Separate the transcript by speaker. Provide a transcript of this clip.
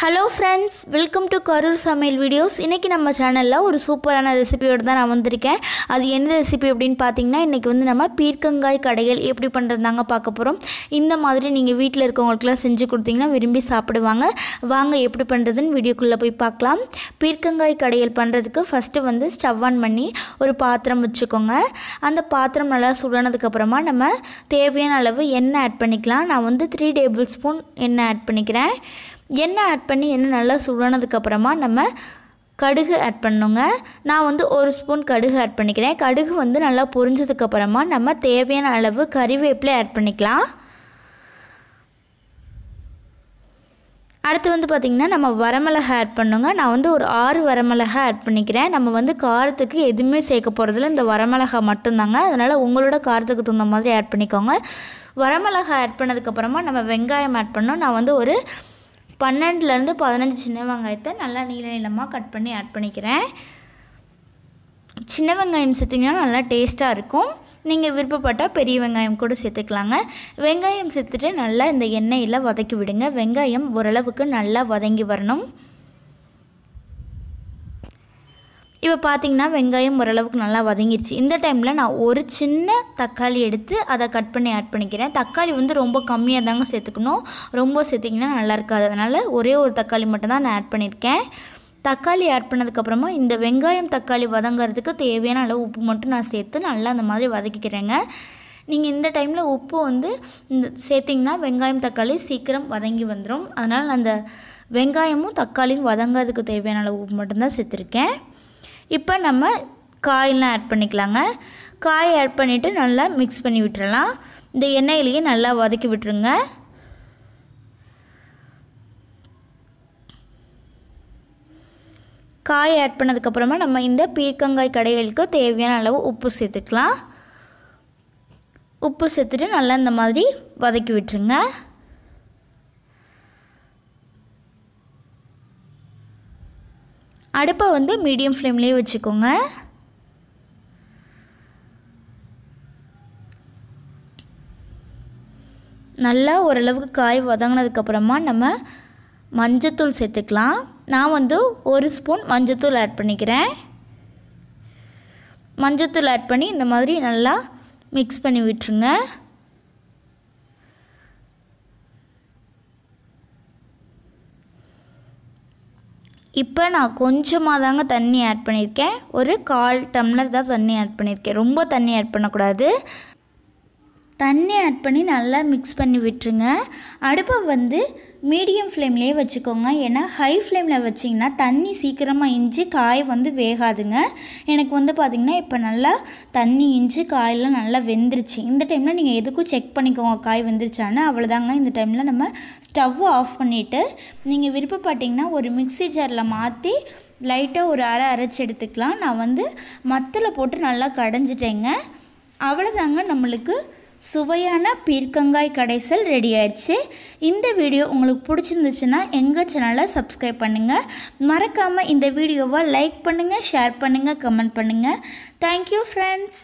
Speaker 1: Hello friends welcome to Karur சமையல் videos இன்றைக்கி நம்ம சேனலில் ஒரு சூப்பரான ரெசிபியோடு தான் நான் வந்திருக்கேன். அது என்ன ரெசிபி அப்படின்னு பார்த்தீங்கன்னா இன்றைக்கி வந்து நம்ம பீர்க்கங்காய் கடைகள் எப்படி பண்ணுறதாங்க பார்க்க போகிறோம் இந்த மாதிரி நீங்கள் வீட்டில் இருக்கவங்களுக்குலாம் செஞ்சு கொடுத்தீங்கன்னா விரும்பி சாப்பிடுவாங்க. வாங்க எப்படி பண்ணுறதுன்னு வீடியோக்குள்ளே போய் பார்க்கலாம். பீர்க்கங்காய் கடைகள் பண்ணுறதுக்கு ஃபஸ்ட்டு வந்து ஸ்டவ் ஆன் பண்ணி ஒரு பாத்திரம் வச்சுக்கோங்க. அந்த பாத்திரம் நல்லா சுடனதுக்கப்புறமா நம்ம தேவையான அளவு எண்ணெய் ஆட் பண்ணிக்கலாம். நான் வந்து த்ரீ டேபிள் ஸ்பூன் எண்ணெய் ஆட் பண்ணிக்கிறேன். எண்ணெய் ஆட் பண்ணி எண்ணெய் நல்லா சுடனதுக்கப்புறமா நம்ம கடுகு ஆட் பண்ணுங்க. நான் வந்து ஒரு ஸ்பூன் கடுகு ஆட் பண்ணிக்கிறேன். கடுகு வந்து நல்லா பொரிஞ்சதுக்கப்புறமா நம்ம தேவையான அளவு கறிவேப்பிலை ஆட் பண்ணிக்கலாம். அடுத்து வந்து பார்த்திங்கன்னா நம்ம வரமிளகா ஆட் பண்ணுங்க. நான் வந்து ஒரு ஆறு வரமிளகா ஆட் பண்ணிக்கிறேன். நம்ம வந்து காரத்துக்கு எதுவுமே சேர்க்க போகிறதில்ல இந்த வரமிளகா மட்டும்தாங்க. அதனால் உங்களோட காரத்துக்கு தகுந்த மாதிரி ஆட் பண்ணிக்கோங்க. வரமிளகா ஆட் பண்ணதுக்கப்புறமா நம்ம வெங்காயம் ஆட் பண்ணோம் நான் வந்து ஒரு பன்னெண்டுலேருந்து பதினஞ்சு சின்ன வெங்காயத்தை நல்லா நீள நீளமாக கட் பண்ணி ஆட் பண்ணிக்கிறேன். சின்ன வெங்காயம் சேர்த்திங்கன்னா நல்லா டேஸ்ட்டாக இருக்கும். நீங்கள் விருப்பப்பட்டால் பெரிய வெங்காயம் கூட சேர்த்துக்கலாங்க. வெங்காயம் சேர்த்துட்டு நல்லா இந்த எண்ணெயில் வதக்கி விடுங்க. வெங்காயம் ஓரளவுக்கு நல்லா வதங்கி வரணும். இப்போ பார்த்திங்கன்னா வெங்காயம் ஓரளவுக்கு நல்லா வதங்கிடுச்சு இந்த டைமில் நான் ஒரு சின்ன தக்காளி எடுத்து அதை கட் பண்ணி ஆட் பண்ணிக்கிறேன். தக்காளி வந்து ரொம்ப கம்மியாக தாங்க சேர்த்துக்கணும். ரொம்ப சேர்த்திங்கன்னா நல்லா இருக்காது. அதனால் ஒரே ஒரு தக்காளி மட்டும்தான் நான் ஆட் பண்ணியிருக்கேன் தக்காளி ஆட் பண்ணதுக்கப்புறமா இந்த வெங்காயம் தக்காளி வதங்கிறதுக்கு தேவையான அளவு உப்பு மட்டும் நான் சேர்த்து நல்லா அந்த மாதிரி வதக்கிக்கிறேங்க. நீங்கள் இந்த டைமில் உப்பு வந்து இந்த சேர்த்திங்கன்னா வெங்காயம் தக்காளி சீக்கிரம் வதங்கி வந்துடும் அதனால் அந்த வெங்காயமும் தக்காளியும் வதங்கிறதுக்கு தேவையான அளவு உப்பு மட்டும்தான் சேர்த்துருக்கேன். இப்போ நம்ம காயெல்லாம் ஆட் பண்ணிக்கலாங்க. காய் ஆட் பண்ணிவிட்டு நல்லா மிக்ஸ் பண்ணி விட்டுறலாம். இந்த எண்ணெயிலேயே நல்லா வதக்கி விட்டுருங்க. காய் ஆட் பண்ணதுக்கப்புறமா நம்ம இந்த பீர்க்கங்காய் கடைகளுக்கு தேவையான அளவு உப்பு சேர்த்துக்கலாம். உப்பு சேர்த்துட்டு நல்லா இந்த மாதிரி வதக்கி விட்டுருங்க. அடுப்பை வந்து மீடியம் ஃப்ளேம்லேயே வச்சுக்கோங்க. நல்லா ஓரளவுக்கு காய் வதங்கினதுக்கப்புறமா நம்ம மஞ்சத்தூள் சேர்த்துக்கலாம். நான் வந்து ஒரு ஸ்பூன் மஞ்சத்தூள் ஆட் பண்ணிக்கிறேன். மஞ்சத்தூள் ஆட் பண்ணி இந்த மாதிரி நல்லா மிக்ஸ் பண்ணி விட்டுருங்க. இப்போ நான் கொஞ்சமாக தாங்க தண்ணி ஆட் பண்ணியிருக்கேன். ஒரு கால் டம்ளர் தான் தண்ணி ஆட் பண்ணியிருக்கேன். ரொம்ப தண்ணி ஆட் பண்ணக்கூடாது. தண்ணி ஆட் பண்ணி நல்லா மிக்ஸ் பண்ணி விட்டுருங்க. அடுப்பை வந்து மீடியம் ஃப்ளேம்லேயே வச்சுக்கோங்க. ஏன்னா ஹை ஃப்ளேமில் வச்சிங்கன்னா தண்ணி சீக்கிரமாக இஞ்சி காய் வந்து வேகாதுங்க. எனக்கு வந்து பார்த்திங்கன்னா இப்போ நல்லா தண்ணி இஞ்சி காயெல்லாம் நல்லா வெந்துருச்சு. இந்த டைமில் நீங்கள் எதுக்கும் செக் பண்ணிக்கோங்க. காய் வெந்துருச்சான்னு. அவ்வளோதாங்க இந்த டைமில் நம்ம ஸ்டவ் ஆஃப் பண்ணிவிட்டு நீங்கள் விருப்பப்பட்டிங்கன்னா ஒரு மிக்சி ஜாரில் மாற்றி லைட்டாக ஒரு அரை அரைச்சி எடுத்துக்கலாம். நான் வந்து மத்தில் போட்டு நல்லா கடைஞ்சிட்டேங்க. அவ்வளோதாங்க நம்மளுக்கு சுவையான பீர்க்கங்காய் கடைசல் ரெடி ஆயிடுச்சு இந்த வீடியோ உங்களுக்கு பிடிச்சிருந்துச்சுன்னா எங்கள் சேனலை சப்ஸ்கிரைப் பண்ணுங்கள் மறக்காமல் இந்த வீடியோவை லைக் பண்ணுங்கள் ஷேர் பண்ணுங்கள் கமெண்ட் பண்ணுங்கள் தேங்க்யூ ஃப்ரெண்ட்ஸ்